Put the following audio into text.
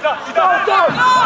站，一站，一，